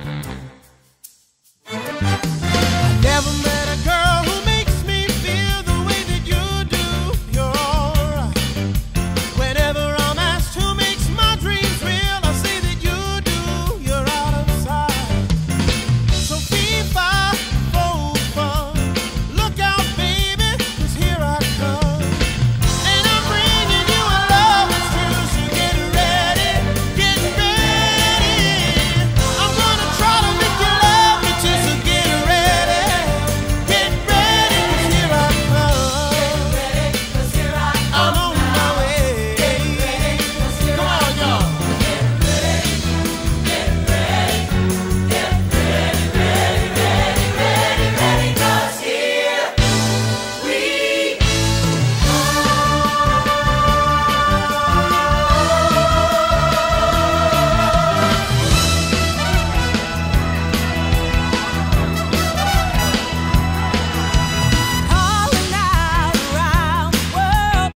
Mm-hmm.